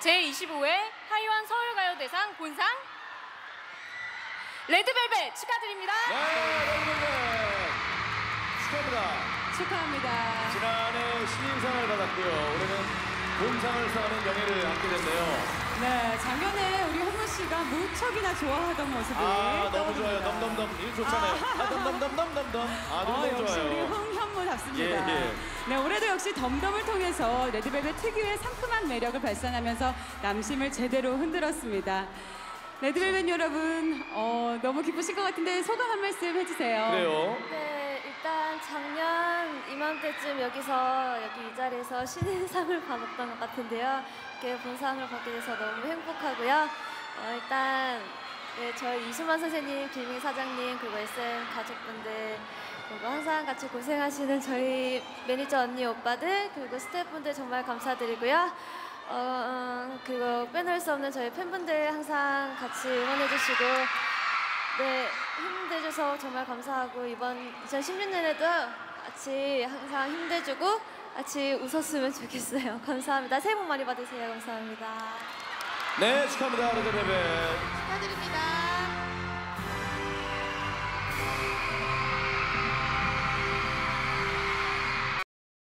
제25회 하이원 서울가요대상 본상 레드벨벳 축하드립니다. 네, 여러분 축하합니다. 축하합니다. 지난해 신인상을 받았고요. 올해는 본상을 수상하는 영예를 안게 됐네요. 네, 작년에 우리 현무 씨가 무척이나 좋아하던 모습이 아, 너무 좋아요. 넘넘넘. 이거 좋잖아요. 아, 넘넘넘넘넘넘. 아, 어, 너무 역시 우리 좋아요. 홍현무답습니다. 예, 예. 네, 올해도 역시 덤덤을 통해서 레드벨벳 특유의 상큼한 매력을 발산하면서 남심을 제대로 흔들었습니다. 레드벨벳 여러분, 어, 너무 기쁘실 것 같은데 소감 한 말씀 해주세요. 그래요. 네, 일단 작년 이맘때쯤 여기서 여기 이 자리에서 신인상을 받았던 것 같은데요. 이렇게 본상을 받게 돼서 너무 행복하고요. 어, 일단 네, 저희 이수만 선생님, 김민 사장님, 그리고 SM 가족분들, 항상 같이 고생하시는 저희 매니저 언니 오빠들, 그리고 스태프분들 정말 감사드리고요. 어, 어, 그리고 빼놓을 수 없는 저희 팬분들 항상 같이 응원해주시고 네, 힘내줘서 정말 감사하고 이번 2016년에도 같이 항상 힘내주고 같이 웃었으면 좋겠어요. 감사합니다. 새해 복 많이 받으세요. 감사합니다. 네, 축하합니다. 레드벨벳. 축하드립니다.